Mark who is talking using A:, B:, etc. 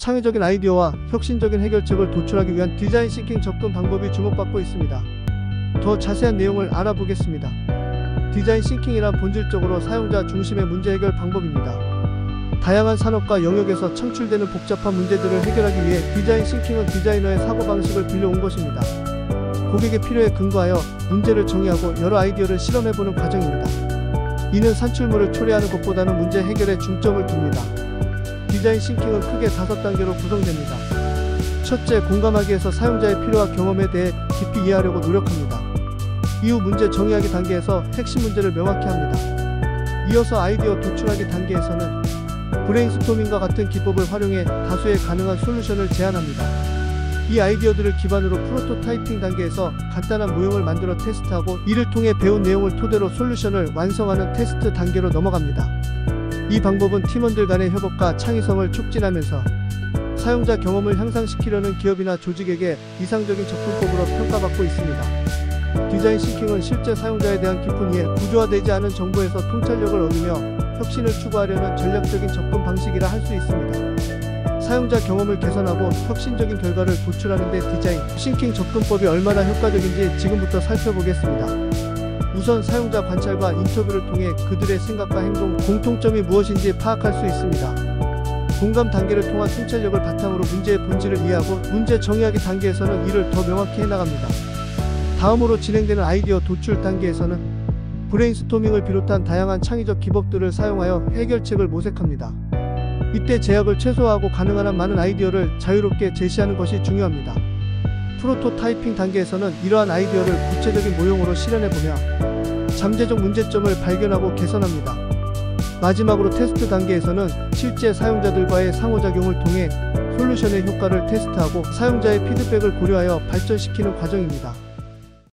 A: 창의적인 아이디어와 혁신적인 해결책을 도출하기 위한 디자인 thinking 접근 방법이 주목받고 있습니다. 더 자세한 내용을 알아보겠습니다. 디자인 thinking이란 본질적으로 사용자 중심의 문제 해결 방법입니다. 다양한 산업과 영역에서 창출되는 복잡한 문제들을 해결하기 위해 디자인 thinking은 디자이너의 사고방식을 빌려온 것입니다. 고객의 필요에 근거하여 문제를 정의하고 여러 아이디어를 실험해보는 과정입니다. 이는 산출물을 초래하는 것보다는 문제 해결에 중점을 둡니다. design thinking은 크게 다섯 단계로 구성됩니다. 첫째, 공감하기에서 사용자의 필요와 경험에 대해 깊이 이해하려고 노력합니다. 이후 문제 정의하기 단계에서 핵심 문제를 명확히 합니다. 이어서 아이디어 도출하기 단계에서는 브레인스토밍과 같은 기법을 활용해 다수의 가능한 솔루션을 제안합니다. 이 아이디어들을 기반으로 prototyping 단계에서 간단한 모형을 만들어 테스트하고 이를 통해 배운 내용을 토대로 솔루션을 완성하는 테스트 단계로 넘어갑니다. 이 방법은 팀원들 간의 협업과 창의성을 촉진하면서 사용자 경험을 향상시키려는 기업이나 조직에게 이상적인 접근법으로 평가받고 있습니다. design thinking은 실제 사용자에 대한 깊은 이해, 구조화되지 않은 정보에서 통찰력을 얻으며 혁신을 추구하려는 전략적인 접근 방식이라 할 수 있습니다. 사용자 경험을 개선하고 혁신적인 결과를 도출하는 데 design thinking 접근법이 얼마나 효과적인지 지금부터 살펴보겠습니다. 우선 사용자 관찰과 인터뷰를 통해 그들의 생각과 행동, 공통점이 무엇인지 파악할 수 있습니다. 공감 단계를 통한 통찰력을 바탕으로 문제의 본질을 이해하고 문제 정의하기 단계에서는 이를 더 명확히 해나갑니다. 다음으로 진행되는 아이디어 도출 단계에서는 브레인스토밍을 비롯한 다양한 창의적 기법들을 사용하여 해결책을 모색합니다. 이때 제약을 최소화하고 가능한 한 많은 아이디어를 자유롭게 제시하는 것이 중요합니다. 프로토타이핑 단계에서는 이러한 아이디어를 구체적인 모형으로 실현해보며 잠재적 문제점을 발견하고 개선합니다. 마지막으로 테스트 단계에서는 실제 사용자들과의 상호작용을 통해 솔루션의 효과를 테스트하고 사용자의 피드백을 고려하여 발전시키는 과정입니다.